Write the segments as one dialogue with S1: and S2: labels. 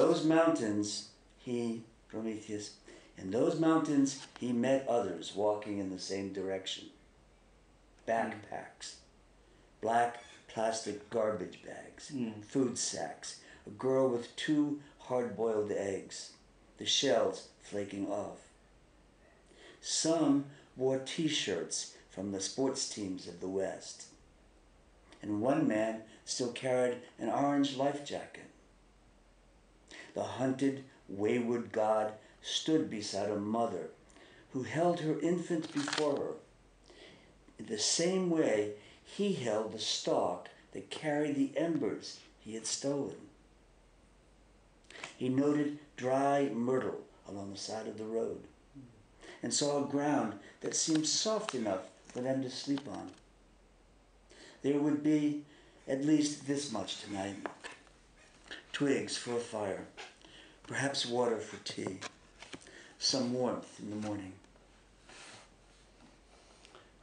S1: In those mountains, he, Prometheus, in those mountains, he met others walking in the same direction. Backpacks, black plastic garbage bags,
S2: Mm.
S1: food sacks, a girl with two hard boiled eggs, the shells flaking off. Some wore t shirts from the sports teams of the West. And one man still carried an orange life jacket. The hunted, wayward god stood beside a mother who held her infant before her. In the same way, he held the stalk that carried the embers he had stolen. He noted dry myrtle along the side of the road and saw a ground that seemed soft enough for them to sleep on. There would be at least this much tonight twigs for a fire, perhaps water for tea, some warmth in the morning.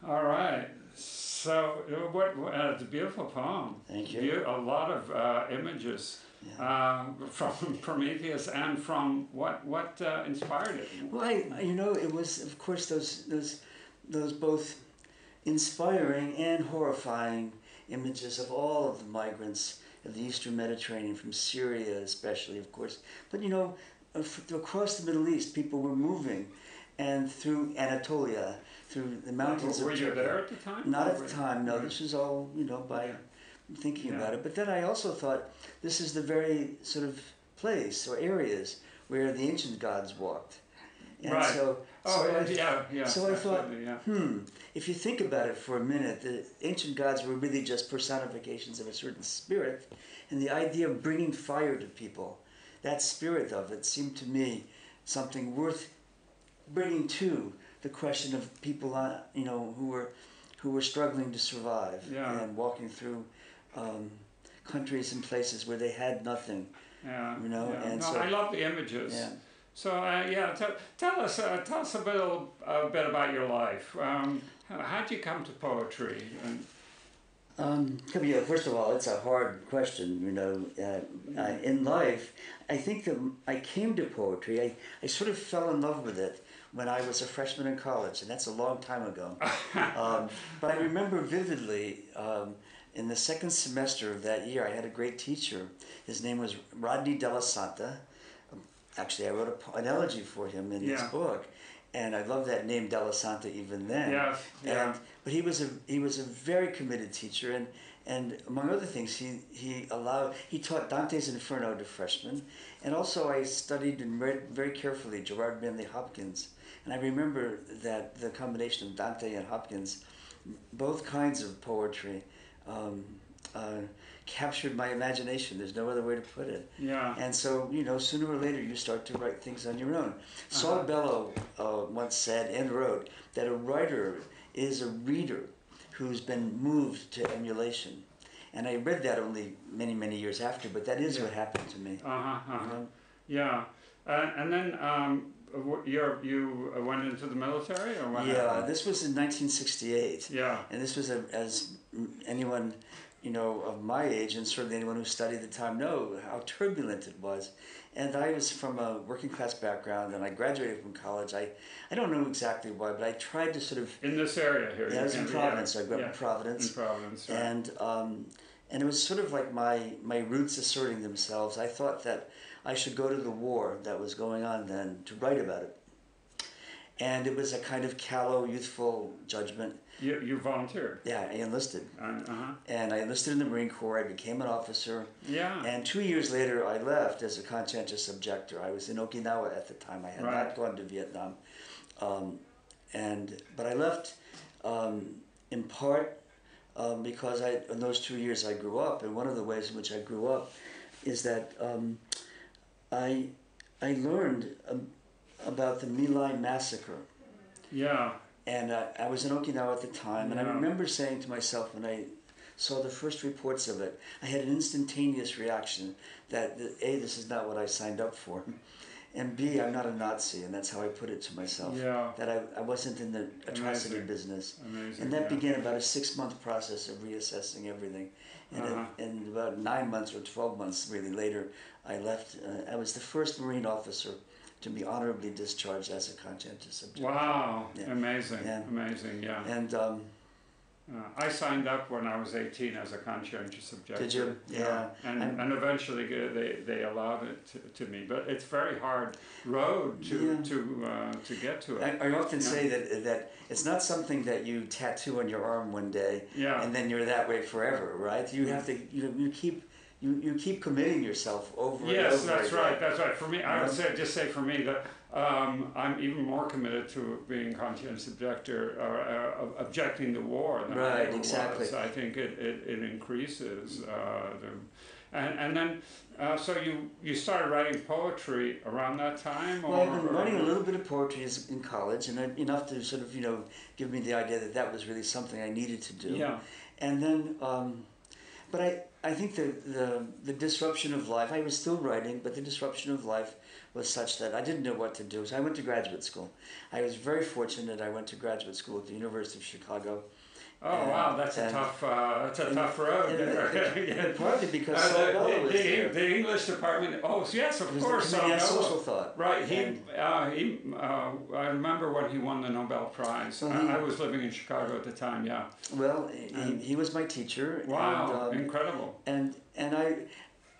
S2: All right. So, uh, what? Uh, it's a beautiful poem.
S1: Thank you.
S2: Beau- a lot of uh, images uh, from Prometheus and from what what uh, inspired it.
S1: Well, I, you know, it was, of course, those, those, those both inspiring and horrifying images of all of the migrants of the Eastern Mediterranean, from Syria especially, of course. But, you know, uh, across the Middle East, people were moving, and through Anatolia, through the mountains
S2: Were
S1: of
S2: you
S1: Turkey.
S2: there at the time?
S1: Not at the time, no. This was all, you know, by thinking
S2: Yeah.
S1: about it. But then I also thought this is the very sort of place or areas where the ancient gods walked. And
S2: Right.
S1: so,
S2: Oh,
S1: so
S2: yeah,
S1: I,
S2: yeah, yeah.
S1: so I thought,
S2: yeah.
S1: hmm, if you think about it for a minute, the ancient gods were really just personifications of a certain spirit. And the idea of bringing fire to people, that spirit of it seemed to me something worth bringing to the question of people, uh, you know, who were who were struggling to survive
S2: Yeah.
S1: and walking through um, countries and places where they had nothing.
S2: Yeah,
S1: you know,
S2: yeah.
S1: and
S2: no,
S1: so-
S2: I love the images.
S1: Yeah.
S2: So uh, yeah, tell, tell us uh, tell us a bit a bit about your life. Um, how how'd you come to poetry? And,
S1: Um, first of all, it's a hard question, you know. Uh, uh, in life, I think that I came to poetry, I, I sort of fell in love with it when I was a freshman in college, and that's a long time ago. um, but I remember vividly um, in the second semester of that year, I had a great teacher. His name was Rodney Della Santa. Actually, I wrote a, an elegy for him in this book, and I love that name Della Santa even then.
S2: Yes, yeah.
S1: And but he was a he was a very committed teacher, and and among other things, he he allowed he taught Dante's Inferno to freshmen, and also I studied and read very carefully Gerard Manley Hopkins, and I remember that the combination of Dante and Hopkins, both kinds of poetry. Um, uh, captured my imagination. There's no other way to put it.
S2: yeah.
S1: And so, you know, sooner or later you start to write things on your own. Saul Bellow uh, once said and wrote that a writer is a reader who's been moved to emulation. And I read that only many, many years after, but that is what happened to me.
S2: Uh huh. Uh-huh.
S1: You know?
S2: Yeah. Uh, and then um, you're, you went into the military or what?
S1: Yeah,
S2: happened?
S1: this was in 1968.
S2: Yeah.
S1: And this was, a, as anyone, you know, of my age, and certainly anyone who studied the time know how turbulent it was. And I was from a working class background, and I graduated from college. I, I don't know exactly why, but I tried to sort of.
S2: In this area here.
S1: Yeah, I was in
S2: yeah,
S1: Providence. I grew up
S2: yeah.
S1: in Providence.
S2: In Providence. Right.
S1: And um, and it was sort of like my my roots asserting themselves. I thought that I should go to the war that was going on then to write about it. And it was a kind of callow, youthful judgment.
S2: You, you volunteered.
S1: Yeah, I enlisted.
S2: Uh huh.
S1: And I enlisted in the Marine Corps. I became an officer.
S2: Yeah.
S1: And two years later, I left as a conscientious objector. I was in Okinawa at the time. I had
S2: Right.
S1: not gone to Vietnam. Um, and but I left um, in part um, because I in those two years I grew up, and one of the ways in which I grew up is that um, I I learned um, about the My Lai massacre.
S2: yeah.
S1: And uh, I was in Okinawa at the time, and I remember saying to myself when I saw the first reports of it, I had an instantaneous reaction that, A, this is not what I signed up for, and B, I'm not a Nazi, and that's how I put it to myself.
S2: Yeah.
S1: That I, I wasn't in the atrocity
S2: Amazing.
S1: business.
S2: Amazing.
S1: And that
S2: yeah.
S1: began about a six month process of reassessing everything. And,
S2: Uh-huh.
S1: and about nine months or 12 months really later, I left. Uh, I was the first Marine officer to be honorably discharged as a conscientious objector.
S2: Wow.
S1: Yeah.
S2: Amazing.
S1: Yeah.
S2: Amazing. Yeah.
S1: And um,
S2: Uh, I signed up when I was 18 as a conscientious objector.
S1: Did you? Yeah.
S2: And,
S1: I'm-
S2: and eventually uh, they, they allowed it to, to me. But it's very hard road to
S1: Yeah.
S2: to uh, to get to it.
S1: I, I often
S2: Yeah.
S1: say that that it's not something that you tattoo on your arm one day
S2: yeah.
S1: and then you're that way forever, right? You have to you you keep you, you keep committing yourself over and over.
S2: Yes, that's
S1: again.
S2: right. That's right. For me, I would say just say for me that um, I'm even more committed to being conscientious objector or uh, objecting to war than I
S1: Right,
S2: ever
S1: exactly.
S2: was. I think it it, it increases uh, the, and and then uh, so you you started writing poetry around that time.
S1: Well, I've been writing a little bit of poetry in college, and I- enough to sort of you know give me the idea that that was really something I needed to do.
S2: Yeah.
S1: And then, um, but I, I think the, the the disruption of life. I was still writing, but the disruption of life was such that I didn't know what to do. So I went to graduate school. I was very fortunate. I went to graduate school at the University of Chicago.
S2: Oh
S1: And-
S2: wow, that's a tough uh, that's a
S1: and-
S2: tough road.
S1: and-
S2: there. Yeah.
S1: partly because
S2: Uh, the, the, the, the English department. Oh yes, of course.
S1: the Committee on
S2: Saul Bellow.
S1: Social Thought.
S2: Right. He, uh, he. Uh, I remember when he won the Nobel Prize.
S1: Well,
S2: I,
S1: he-
S2: I was living in Chicago at the time. Yeah.
S1: Well, he, he was my teacher.
S2: Wow.
S1: And, um,
S2: incredible.
S1: and and I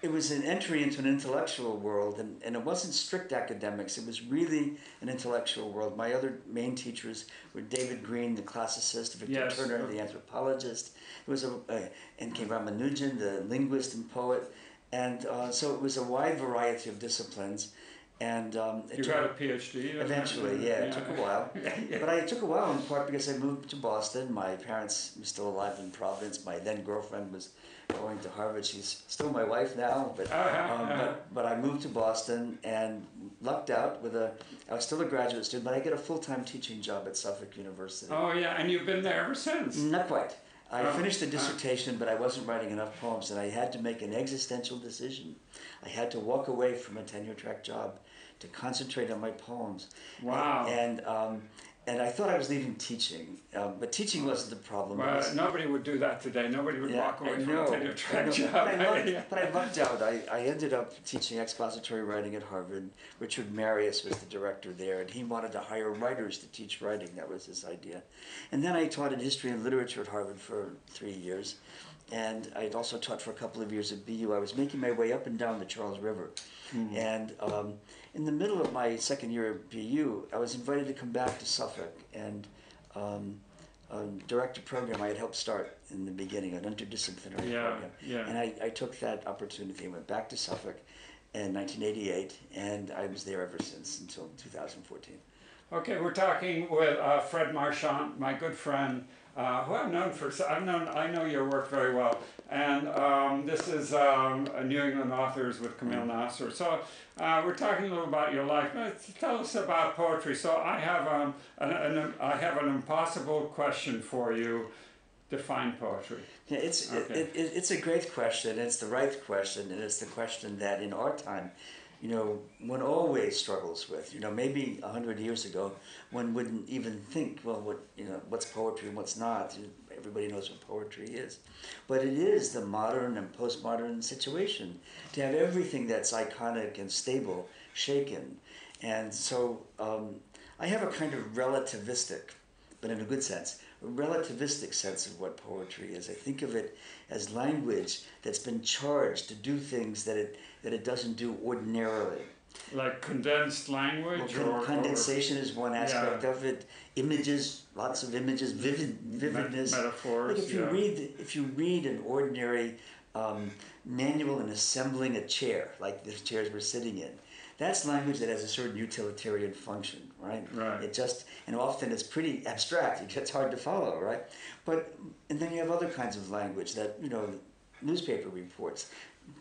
S1: it was an entry into an intellectual world and, and it wasn't strict academics it was really an intellectual world my other main teachers were David Grene the classicist Victor
S2: Yes.
S1: Turner the anthropologist there was a uh, and K. Ramanujan the linguist and poet and uh, so it was a wide variety of disciplines and um, it
S2: You
S1: took-
S2: got a PhD.
S1: Eventually,
S2: you?
S1: yeah, it took a while.
S2: Yeah.
S1: But I took a while in part because I moved to Boston. My parents were still alive in Providence. My then girlfriend was going to Harvard. She's still my wife now, but
S2: Uh-huh,
S1: um, but but I moved to Boston and lucked out with a. I was still a graduate student, but I get a full time teaching job at Suffolk University.
S2: Oh yeah, and you've been there ever since.
S1: Not quite. I
S2: Oh,
S1: finished the
S2: uh.
S1: dissertation, but I wasn't writing enough poems, and I had to make an existential decision. I had to walk away from a tenure track job to concentrate on my poems.
S2: Wow.
S1: And um, and I thought I was leaving teaching, um, but teaching wasn't the problem.
S2: Well,
S1: was-
S2: nobody would do that today. Nobody would walk away from
S1: know,
S2: a tenure track job.
S1: But I, lucked,
S2: Yeah.
S1: but I lucked out. I, I ended up teaching expository writing at Harvard. Richard Marius was the director there, and he wanted to hire writers to teach writing. That was his idea. And then I taught in history and literature at Harvard for three years. And I also taught for a couple of years at BU. I was making my way up and down the Charles River. And um, in the middle of my second year at BU, I was invited to come back to Suffolk and um, um, direct a program I had helped start in the beginning, an interdisciplinary
S2: Yeah,
S1: program.
S2: yeah.
S1: And I, I took that opportunity and went back to Suffolk in 1988, and I was there ever since until 2014.
S2: Okay, we're talking with uh, Fred Marchant, my good friend, uh, who I've known for. I've known. I know your work very well, and um, this is um, a New England Authors with Kameel Nasr. So uh, we're talking a little about your life. Uh, Tell us about poetry. So I have um, an, an, I have an impossible question for you. Define poetry.
S1: Yeah, it's
S2: Okay.
S1: it, it, it's a great question. It's the right question, and it's the question that in our time, you know, one always struggles with. You know, maybe a hundred years ago, one wouldn't even think, well, what you know, what's poetry and what's not. Everybody knows what poetry is, but it is the modern and postmodern situation to have everything that's iconic and stable shaken, and so um, I have a kind of relativistic, but in a good sense, a relativistic sense of what poetry is. I think of it as language that's been charged to do things that it that it doesn't do ordinarily.
S2: Like condensed language
S1: Well,
S2: or
S1: condensation is one aspect of it. Images, lots of images, vivid, vividness.
S2: met- metaphors.
S1: Like if you
S2: yeah.
S1: read, if you read an ordinary um, manual in assembling a chair, like the chairs we're sitting in, that's language that has a certain utilitarian function, right?
S2: Right.
S1: It just, and often it's pretty abstract. It gets hard to follow, right? But and then you have other kinds of language that you know, newspaper reports.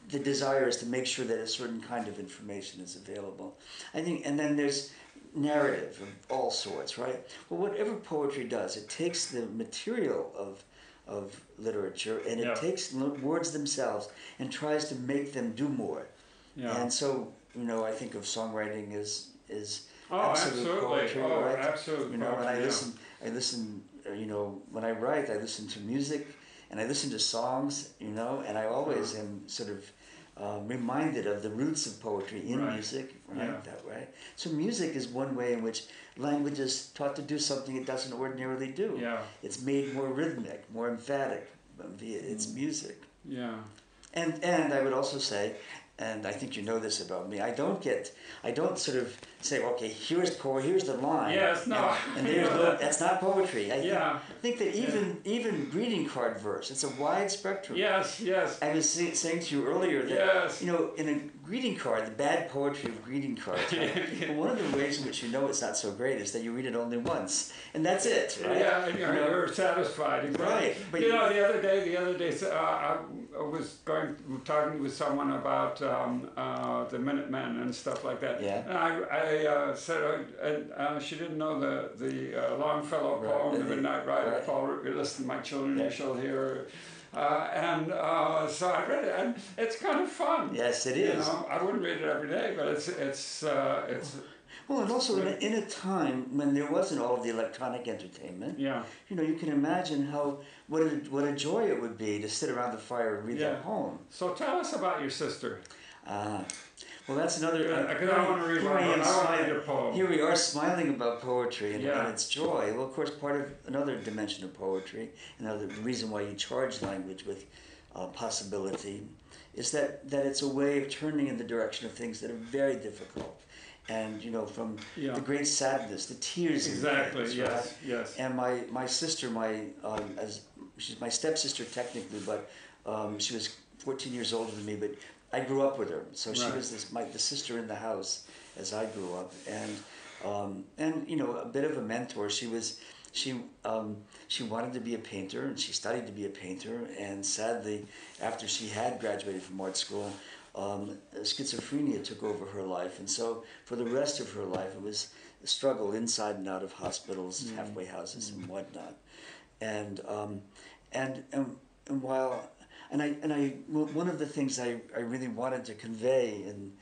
S1: The desire is to make sure that a certain kind of information is available. I think, and then there's narrative of all sorts, right? Well, whatever poetry does, it takes the material of of literature and it
S2: Yeah.
S1: takes words themselves and tries to make them do more.
S2: Yeah.
S1: And so you know, I think of songwriting as is
S2: Oh,
S1: absolute
S2: absolutely.
S1: poetry,
S2: oh,
S1: right?
S2: absolute
S1: you know when I
S2: yeah.
S1: listen, I listen. You know when I write, I listen to music, and I listen to songs. You know, and I always
S2: Mm-hmm.
S1: am sort of. Um, reminded of the roots of poetry in
S2: Right.
S1: music, right?
S2: Yeah.
S1: That way. So music is one way in which language is taught to do something it doesn't ordinarily do.
S2: Yeah,
S1: It's made more rhythmic, more emphatic via its
S2: Mm.
S1: music.
S2: yeah.
S1: And and I would also say, and I think you know this about me, I don't get, I don't sort of say, okay, here's po, here's the line.
S2: Yes, no.
S1: And, and there's
S2: No,
S1: that's not poetry. I think,
S2: Yeah.
S1: think that even even greeting card verse, it's a wide spectrum.
S2: Yes, yes,
S1: I was saying to you earlier that
S2: yes.
S1: you know, in a greeting card, the bad poetry of greeting cards, right? Well, one of the ways in which you know it's not so great is that you read it only once, and that's it, right?
S2: Yeah, and you're,
S1: You know?
S2: you're satisfied. exactly.
S1: Right, but
S2: you
S1: you-
S2: know, the other day, the other day, uh, I was going talking with someone about um, uh, the Minutemen and stuff like that.
S1: Yeah.
S2: And I, I uh, said, uh, and uh, she didn't know the the uh, Longfellow poem,
S1: the-
S2: The Midnight Rider.
S1: right.
S2: Paul, listen, my children,
S1: Yeah.
S2: you shall hear. Uh, and uh, so I read it, and it's kind of fun.
S1: Yes, it is.
S2: You know, I wouldn't read it every day, but it's it's uh, it's
S1: Well, and also in a, in a time when there wasn't all of the electronic entertainment,
S2: yeah.
S1: you know, you can imagine how what a, what a joy it would be to sit around the fire and read
S2: Yeah.
S1: that poem.
S2: So tell us about your sister.
S1: Ah, well, that's another.
S2: Because I want to read
S1: here
S2: one.
S1: I
S2: I
S1: am smiling-
S2: poem.
S1: Here we are smiling about poetry and,
S2: Yeah.
S1: and its joy. Well, of course, part of another dimension of poetry, another reason why you charge language with uh, possibility, is that, that it's a way of turning in the direction of things that are very difficult. And, you know, from
S2: Yeah.
S1: the great sadness, the tears.
S2: Exactly. Yes.
S1: right?
S2: Yes.
S1: And my, my sister, my um, as she's my stepsister technically, but um, she was 14 years older than me. But I grew up with her, so she
S2: Right.
S1: was this my the sister in the house as I grew up, and um, and you know a bit of a mentor. She was she um, she wanted to be a painter, and she studied to be a painter. And sadly, after she had graduated from art school. Um, schizophrenia took over her life, and so for the rest of her life, it was a struggle inside and out of hospitals,
S2: Mm.
S1: halfway houses, and whatnot. And um, and and and while and I and I one of the things I, I really wanted to convey in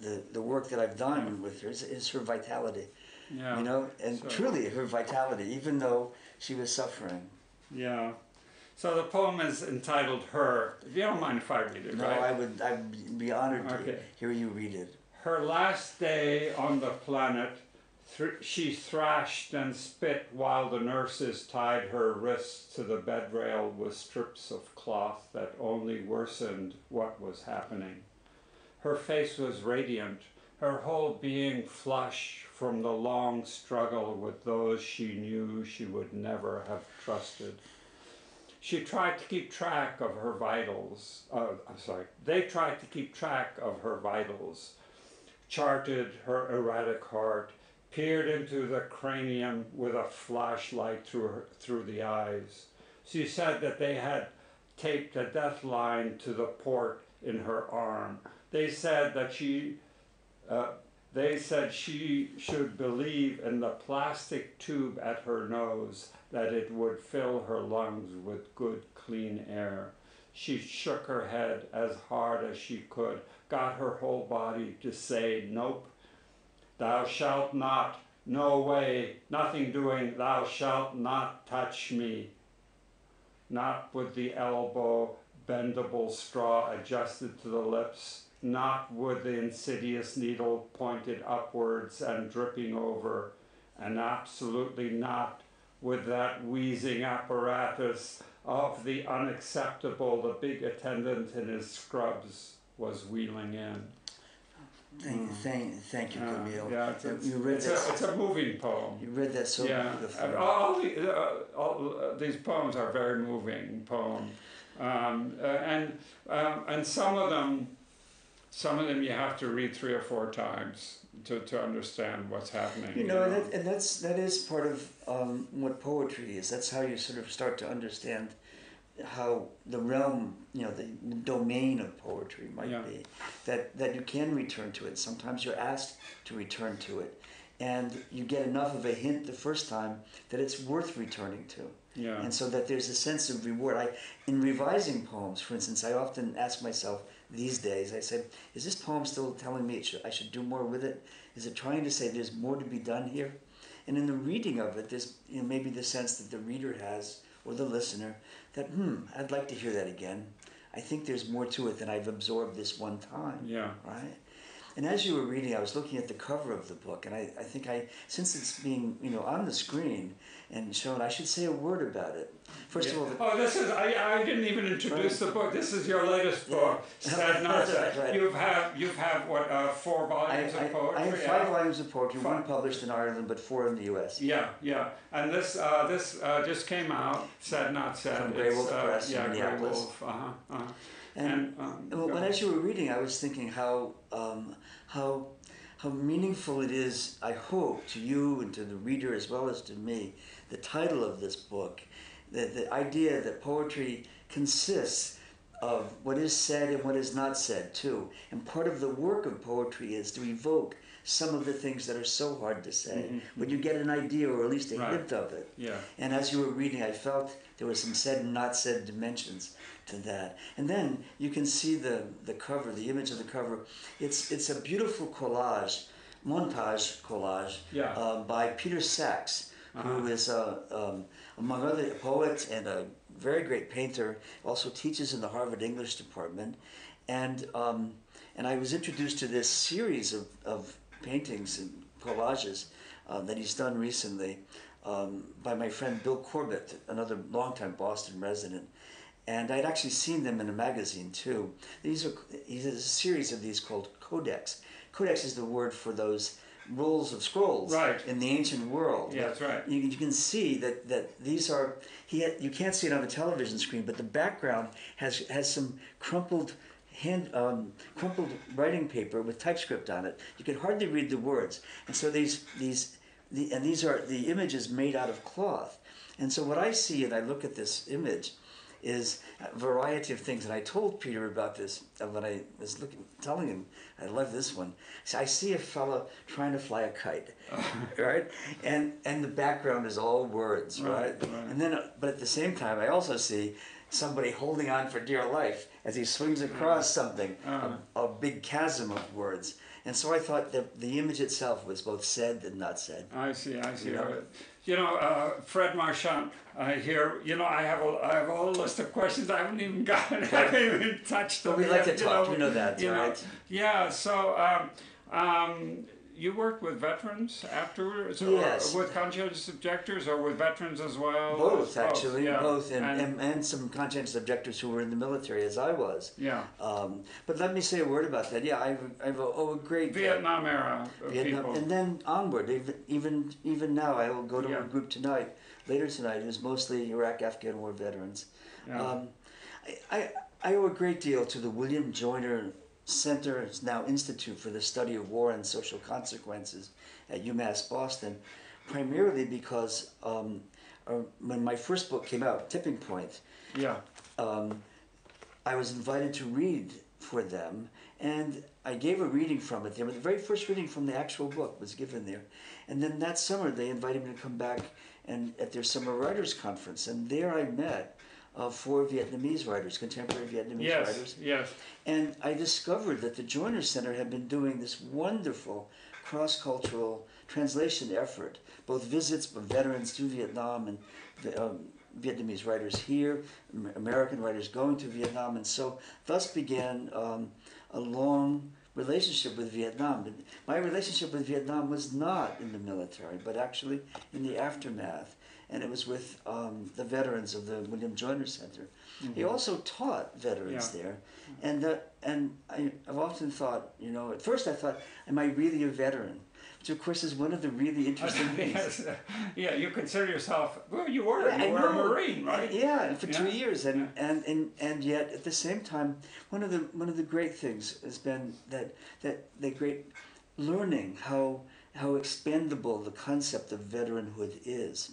S1: the the work that I've done with her is, is her vitality,
S2: Yeah.
S1: you know, and
S2: So-
S1: truly her vitality, even though she was suffering.
S2: Yeah. So the poem is entitled "Her." If you don't mind if I read it,
S1: No,
S2: right?
S1: I would I'd be honored to hear you read it.
S2: Her last day on the planet, thr- she thrashed and spit while the nurses tied her wrists to the bed rail with strips of cloth that only worsened what was happening. Her face was radiant, her whole being flush from the long struggle with those she knew she would never have trusted. She tried to keep track of her vitals. Uh, I'm sorry. They tried to keep track of her vitals charted her erratic heart, peered into the cranium with a flashlight through, her, through the eyes. She said that they had taped a death line to the port in her arm. They said that she, uh, they said she should believe in the plastic tube at her nose, that it would fill her lungs with good, clean air. She shook her head as hard as she could, got her whole body to say, Nope, thou shalt not, no way, nothing doing, thou shalt not touch me. Not with the elbow, bendable straw adjusted to the lips, not with the insidious needle pointed upwards and dripping over, and absolutely not with that wheezing apparatus of the unacceptable the big attendant in his scrubs was wheeling in.
S1: Thank, thank, thank you,
S2: Uh,
S1: Kameel.
S2: yeah, it's, it's,
S1: you read
S2: it's,
S1: that.
S2: a, it's a moving poem.
S1: you read that so
S2: yeah,
S1: beautifully.
S2: all, the, uh, all uh, these poems are very moving poems, um, uh, and um, and some of them, some of them you have to read three or four times to, to understand what's happening.
S1: You know, and, that, and that's that is part of um, what poetry is. That's how you sort of start to understand how the realm, you know, the domain of poetry might
S2: Yeah.
S1: be. That that you can return to it. Sometimes you're asked to return to it, and you get enough of a hint the first time that it's worth returning to.
S2: Yeah.
S1: And so that there's a sense of reward. I, in revising poems, for instance, I often ask myself these days, I say, is this poem still telling me it should, I should do more with it? Is it trying to say there's more to be done here? And in the reading of it, there's you know, maybe the sense that the reader has, or the listener, that, hmm, I'd like to hear that again. I think there's more to it than I've absorbed this one time.
S2: Yeah.
S1: Right? And as you were reading, I was looking at the cover of the book, and I, I think I, since it's being, you know, on the screen and shown, I should say a word about it. First of all, the,
S2: Oh, this is, I, I didn't even introduce the book. This is your latest book, Not Said.
S1: Right.
S2: You've have, you've have what, uh, four volumes
S1: I,
S2: of poetry?
S1: I have
S2: yeah?
S1: five volumes of poetry, one published in Ireland, but four in the U.S.
S2: Yeah, yeah, and this uh, this uh, just came out. Said not said.
S1: From Graywolf
S2: uh,
S1: Press in
S2: Yeah, Grey
S1: Minneapolis.
S2: Wolf. Uh-huh, uh-huh.
S1: And,
S2: And, um,
S1: well,
S2: on.
S1: as you were reading, I was thinking how um, how how meaningful it is. I hope to you and to the reader as well as to me, the title of this book, the the idea that poetry consists of what is said and what is not said too. And part of the work of poetry is to evoke some of the things that are so hard to say, but you get an idea or at least a
S2: Mm-hmm. Right.
S1: hint of it.
S2: yeah,
S1: And as you were reading, I felt there was some said and not said dimensions to that. And then you can see the, the cover, the image of the cover. It's it's a beautiful collage, montage collage
S2: Yeah.
S1: uh, by Peter Sacks, who
S2: Uh-huh.
S1: is uh, um, among other poets and a very great painter. Also teaches in the Harvard English department, and um, and I was introduced to this series of, of paintings and collages uh, that he's done recently um, by my friend Bill Corbett, another longtime Boston resident. And I'd actually seen them in a magazine too. These are he has a series of these called codex. Codex is the word for those rolls of scrolls
S2: Right.
S1: in the ancient world.
S2: Yeah, that's right.
S1: You, you can see that, that these are he had, you can't see it on the television screen, but the background has has some crumpled hand um, crumpled writing paper with typescript on it. You can hardly read the words, and so these these the, and these are the images made out of cloth. And so what I see, and I look at this image, is a variety of things. And I told Peter about this when I was looking, telling him I love this one. So I see a fellow trying to fly a kite, right? And and the background is all words,
S2: Right,
S1: right?
S2: right.
S1: And then, uh, but at the same time, I also see somebody holding on for dear life as he swings across something,
S2: Uh-huh.
S1: a, a big chasm of words. And so I thought that the image itself was both said and not said.
S2: I see. I see.
S1: You know?
S2: You know, uh, Fred Marchant. I hear. You know, I have a I have a whole list of questions I haven't even gotten. I haven't even touched them.
S1: But we like to talk, you know that,
S2: you know.
S1: right?
S2: Yeah. So. Um, um, you worked with veterans afterwards,
S1: Yes.
S2: with conscientious objectors, or with veterans as well?
S1: Both, actually,
S2: yeah.
S1: both, and,
S2: and,
S1: and, and some conscientious objectors who were in the military, as I was.
S2: yeah,
S1: Um, but let me say a word about that. Yeah, I've, I've oh, a great
S2: Vietnam era
S1: Vietnam,
S2: people.
S1: and then onward. Even even even now, I will go to
S2: Yeah.
S1: a group tonight, later tonight, who's mostly Iraq, Afghan war veterans.
S2: yeah.
S1: Um, I, I, I owe a great deal to the William Joiner Center, it's now Institute for the Study of War and Social Consequences at UMass Boston, primarily because um, uh, when my first book came out, Tipping Point,
S2: yeah.
S1: um, I was invited to read for them, and I gave a reading from it there. But the very first reading from the actual book was given there, and then that summer they invited me to come back and at their summer writers conference, and there I met uh, four Vietnamese writers, contemporary Vietnamese
S2: Yes,
S1: writers,
S2: yes.
S1: and I discovered that the Joiner Center had been doing this wonderful cross-cultural translation effort, both visits of veterans to Vietnam and um, Vietnamese writers here, American writers going to Vietnam, and so thus began um, a long relationship with Vietnam. My relationship with Vietnam was not in the military, but actually in the aftermath, and it was with um, the veterans of the William Joiner Center. He also taught veterans
S2: Yeah.
S1: there, and uh, and I, I've often thought, you know, at first I thought, am I really a veteran? Which of course is one of the really interesting things.
S2: yes. Yeah, you consider yourself, well, you were,
S1: Yeah, I
S2: you were a. Marine, right?
S1: Yeah, for two years, and,
S2: yeah.
S1: and, and and yet at the same time, one of the one of the great things has been that that the great learning how how expandable the concept of veteranhood is,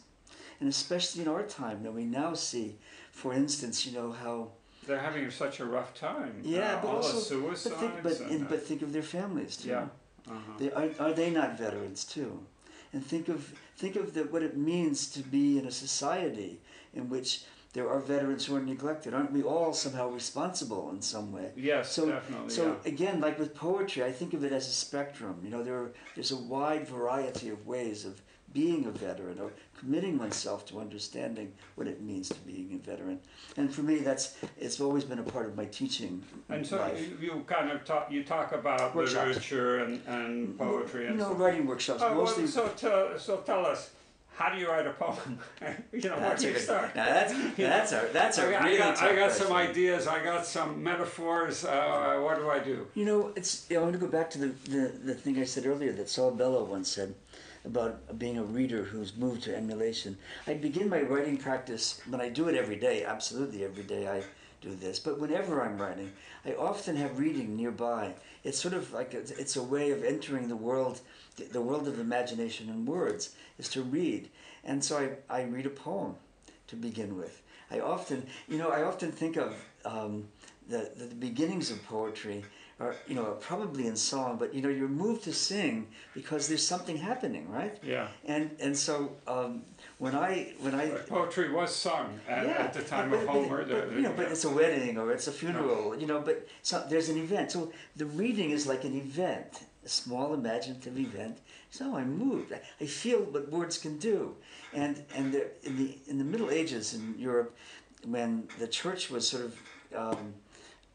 S1: and especially in our time, that we now see, for instance, you know how
S2: They're having such a rough time.
S1: yeah,
S2: Uh,
S1: but
S2: all
S1: also but think but
S2: and, uh,
S1: but think of their families too.
S2: yeah. Uh-huh.
S1: They, are, are they not veterans too? and think of think of the, what it means to be in a society in which there are veterans who are neglected. Aren't we all somehow responsible in some way?
S2: Yes,
S1: So,
S2: definitely.
S1: so
S2: yeah.
S1: again, like with poetry, I think of it as a spectrum. You know, there are, there's a wide variety of ways of being a veteran or committing oneself to understanding what it means to being a veteran. And for me, that's it's always been a part of my teaching
S2: And so
S1: life.
S2: you, you kind of talk, you talk about
S1: Workshops.
S2: literature and, and poetry and
S1: know,
S2: stuff.
S1: writing workshops
S2: Oh,
S1: mostly.
S2: well, so, tell, so tell us, how do you write a poem? you know, where
S1: that's
S2: do you start?
S1: now that's that's a that's a
S2: I, got-
S1: really
S2: I got,
S1: tough
S2: I got some ideas, I got some metaphors. Uh, what do I do?
S1: You know, it's. I want to go back to the, the, the thing I said earlier that Saul Bellow once said about being a reader who's moved to emulation. I begin my writing practice when I do it every day. Absolutely, every day I do this. But whenever I'm writing, I often have reading nearby. It's sort of like it's, it's a way of entering the world, the, the world of imagination and words, is to read. And so I, I read a poem to begin with. I often, you know, I often think of um, the, the the beginnings of poetry are, you know, probably in song, but you know, you're moved to sing because there's something happening, right?
S2: Yeah.
S1: And and so um, when I when I
S2: Poetry was sung at,
S1: yeah,
S2: at the time
S1: but,
S2: of Homer.
S1: But,
S2: the-
S1: you know,
S2: the-
S1: but it's a wedding or it's a funeral, you know. But so there's an event. So the reading is like an event, a small imaginative event. So I'm moved. I, feel what words can do, and and the, in the in the Middle Ages in Europe, when the church was sort of um,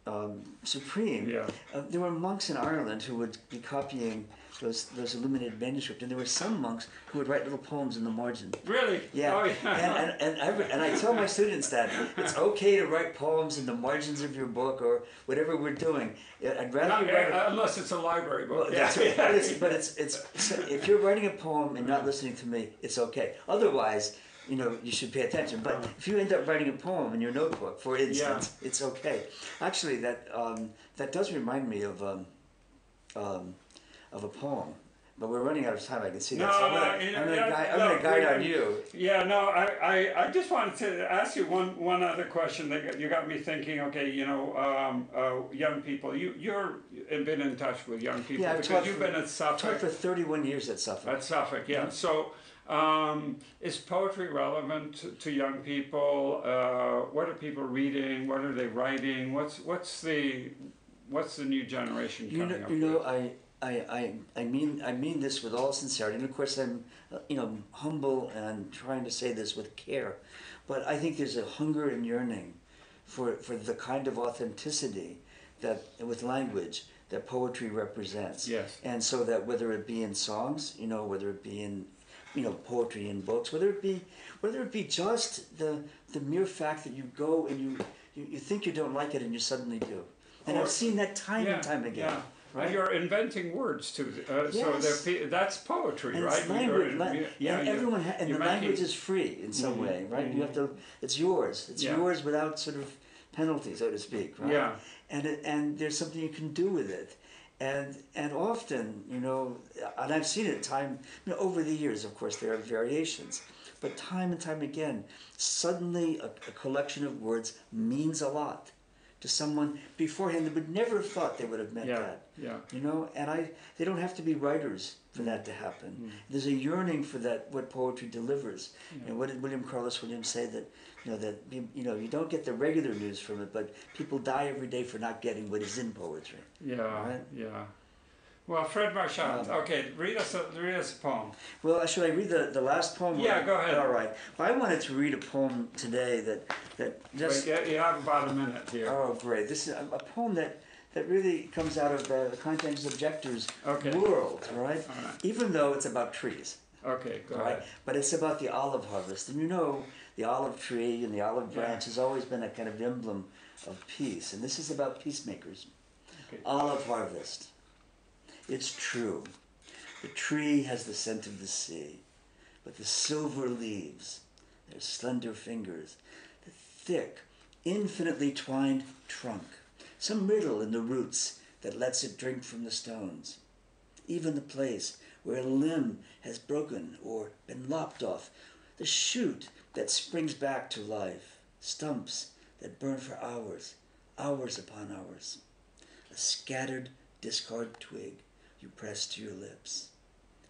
S1: um, supreme,
S2: Yeah.
S1: uh, there were monks in Ireland who would be copying those those illuminated manuscript, and there were some monks who would write little poems in the margin.
S2: Really?
S1: Yeah,
S2: Oh,
S1: and,
S2: yeah.
S1: and, and, I, and I tell my students that it's okay to write poems in the margins of your book or whatever we're doing. I'd rather
S2: Not-
S1: write
S2: uh,
S1: a,
S2: unless it's a library book.
S1: well,
S2: yeah.
S1: that's right. But, it's, but it's, it's if you're writing a poem and not listening to me, it's okay. Otherwise, you know, you should pay attention. But if you end up writing a poem in your notebook, for instance, it's okay. Actually, that um, that does remind me of um, um, of a poem. But we're running out of time. I can see that.
S2: No,
S1: so I'm
S2: no,
S1: gonna,
S2: you know,
S1: I'm gonna
S2: yeah,
S1: guide, I'm
S2: no,
S1: gonna guide on you.
S2: Yeah, no, I, I, I just wanted to ask you one, one other question that got- you got me thinking. Okay, you know, um, uh, young people, you you're been in touch with young people
S1: Yeah, I've
S2: because you've
S1: for-
S2: been at
S1: taught
S2: Suffolk.
S1: for 31 years at Suffolk.
S2: At Suffolk, yeah. So, um, is poetry relevant to, to young people? Uh, what are people reading? What are they writing? What's what's the what's the new generation
S1: You
S2: coming
S1: know,
S2: up
S1: you know,
S2: with?
S1: I, I, I, I mean, I mean this with all sincerity, and of course, I'm, you know, humble and trying to say this with care, but I think there's a hunger and yearning for for the kind of authenticity that with language that poetry represents.
S2: Yes.
S1: And so that whether it be in songs, you know, whether it be in, you know, poetry in books, whether it be, whether it be just the the mere fact that you go and you you, you think you don't like it and you suddenly do. And
S2: Or-
S1: I've seen that time
S2: yeah,
S1: and time again.
S2: yeah.
S1: Right?
S2: You're inventing words too, uh, so
S1: Yes.
S2: they're that's poetry,
S1: and
S2: right?
S1: language,
S2: you're- yeah,
S1: and everyone ha- and the
S2: making-
S1: language is free in some
S2: Mhm,
S1: way, right? You have to, it's yours. It's
S2: Yeah.
S1: yours without sort of penalty, so to speak, right?
S2: Yeah.
S1: And it, and there's something you can do with it, and and often, you know, and I've seen it time you know, over the years. Of course, there are variations, but time and time again, suddenly a, a collection of words means a lot to someone beforehand that would never have thought they would have meant
S2: Yeah,
S1: that
S2: yeah.
S1: you know and i they don't have to be writers for that to happen
S2: Mm.
S1: there's a yearning for that what poetry delivers and what did william carlos williams say that you know that you, you know you don't get the regular news from it but people die every day for not getting what is in poetry
S2: Yeah,
S1: Right.
S2: yeah. Well, Fred Marchant.
S1: Um,
S2: okay, read us a read us a poem.
S1: well should i read the, the last poem
S2: Yeah, go ahead.
S1: all right well, i wanted to read a poem today that that just
S2: Wait, yeah, you have about a minute here.
S1: oh great this is a, a poem that that really comes out of the context objectors
S2: Okay.
S1: world all right
S2: All right.
S1: even though it's about trees
S2: Okay, go
S1: right?
S2: ahead.
S1: But it's about the olive harvest. And you know, the olive tree and the olive branch has always been a kind of emblem of peace. And this is about peacemakers.
S2: Okay.
S1: Olive harvest. It's true. The tree has the scent of the sea, but the silver leaves, their slender fingers, the thick, infinitely twined trunk, some riddle in the roots that lets it drink from the stones. Even the place where a limb has broken or been lopped off, the shoot that springs back to life, stumps that burn for hours, hours upon hours, a scattered discard twig you press to your lips.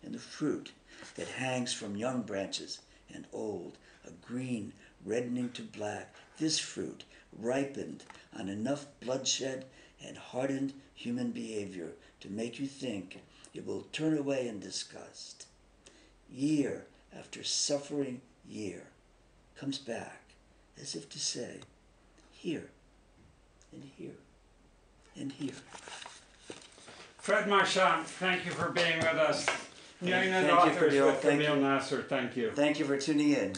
S1: and the fruit that hangs from young branches and old, a green reddening to black. This fruit ripened on enough bloodshed and hardened human behavior to make you think it will turn away in disgust. Year after suffering year comes back as if to say, here and here and here.
S2: Fred Marchant, thank you for being with us. New
S1: Thank-
S2: England
S1: thank you for the-
S2: with
S1: Kameel.
S2: Nasr, thank you.
S1: Thank you for tuning in.